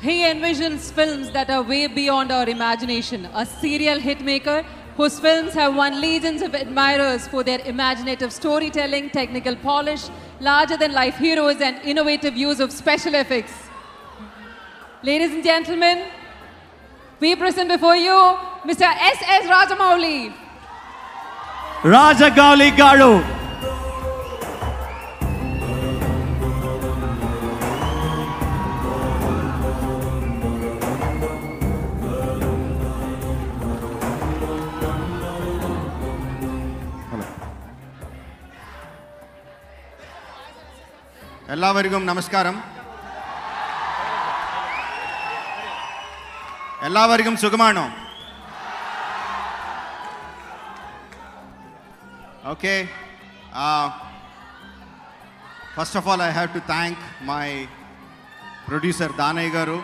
He envisions films that are way beyond our imagination. A serial hitmaker whose films have won legions of admirers for their imaginative storytelling, technical polish, larger-than-life heroes and innovative use of special effects. Ladies and gentlemen, we present before you Mr. S.S. Rajamouli. Rajagouli Garu. എല്ലാവർക്കും നമസ്കാരം എല്ലാവർക്കും സുഖമാണോ okay first of all I have to thank my producer Danay garu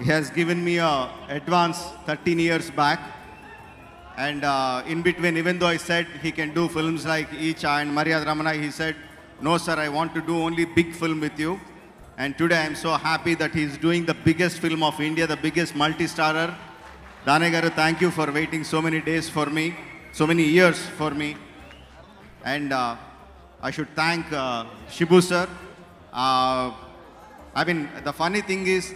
he has given me a advance 13 years back and uh, in between even though i said he can do films like Icha and Maryad Ramana he said no sir i want to do only big film with you and today i am so happy that he is doing the biggest film of india the biggest multi-starrer Dane garu thank you for waiting so many days for me so many years for me and uh, I should thank uh, Shibu sir. Uh, I mean, the funny thing is,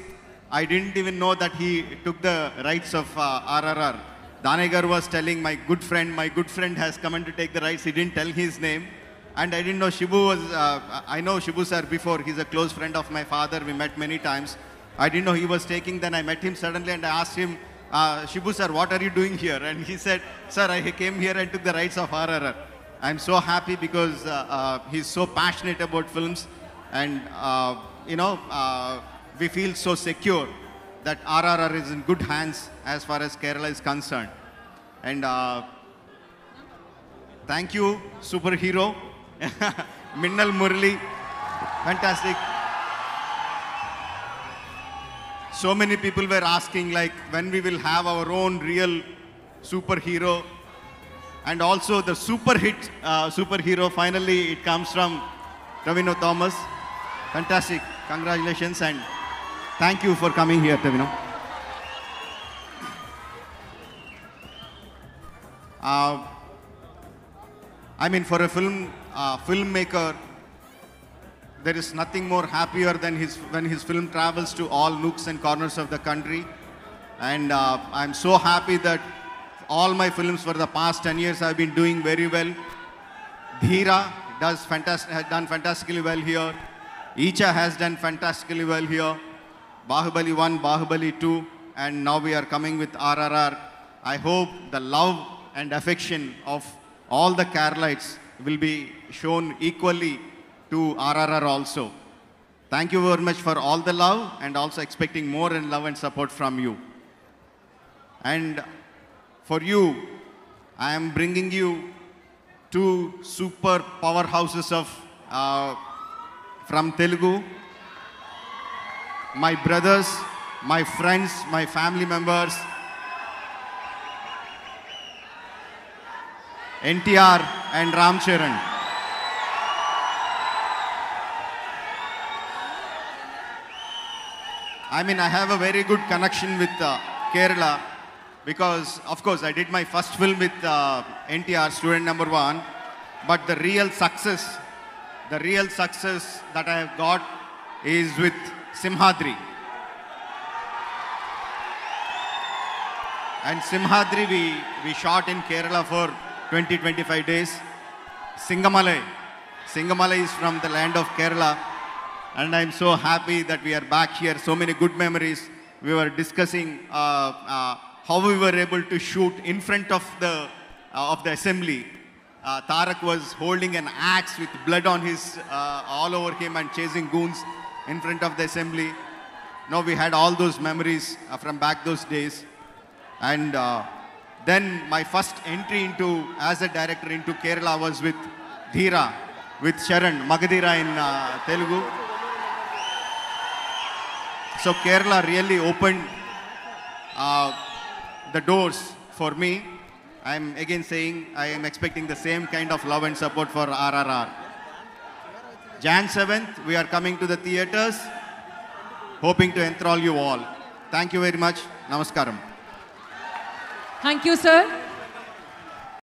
I didn't even know that he took the rights of uh, RRR. Danegar was telling my good friend, my good friend has come in to take the rights. He didn't tell his name. And I didn't know Shibu was, uh, I know Shibu sir before. He's a close friend of my father. We met many times. I didn't know he was taking. Then I met him suddenly and I asked him, uh, Shibu sir, what are you doing here? And he said, sir, I came here and took the rights of RRR. I'm so happy because uh, uh, he's so passionate about films and, uh, you know, uh, we feel so secure that RRR is in good hands as far as Kerala is concerned. And uh, thank you, superhero, Minnal Murali. Fantastic. So many people were asking like when we will have our own real superhero and also the super hit uh, superhero finally it comes from Tovino Thomas. Fantastic. Congratulations and thank you for coming here, Tovino. Uh, I mean, for a film uh, filmmaker, there is nothing more happier than his when his film travels to all nooks and corners of the country. And uh, I'm so happy that all my films for the past 10 years have been doing very well. Dheera does fantastic, has done fantastically well here. Eecha has done fantastically well here. Baahubali 1, Baahubali 2, and now we are coming with RRR. I hope the love and affection of all the Keralites will be shown equally to RRR also. Thank you very much for all the love and also expecting more and love and support from you. And for you, I am bringing you two super powerhouses of uh, from Telugu. My brothers, my friends, my family members. NTR and Ram Charan. I mean, I have a very good connection with uh, Kerala because, of course, I did my first film with uh, NTR, student number one. But the real success, the real success that I have got is with Simhadri. And Simhadri, we, we shot in Kerala for 20 25 days. Singamalai. Singamalai is from the land of Kerala. And I'm so happy that we are back here. So many good memories. We were discussing uh, uh, how we were able to shoot in front of the, uh, of the assembly. Uh, Tarak was holding an axe with blood on his, uh, all over him and chasing goons in front of the assembly. Now we had all those memories uh, from back those days. And uh, then my first entry into, as a director into Kerala was with Dheera, with Charan, Magadheera in uh, Telugu. So Kerala really opened uh, the doors for me. I'm again saying I am expecting the same kind of love and support for RRR. Jan 7th, we are coming to the theaters. hoping to enthrall you all. Thank you very much. Namaskaram. Thank you, sir.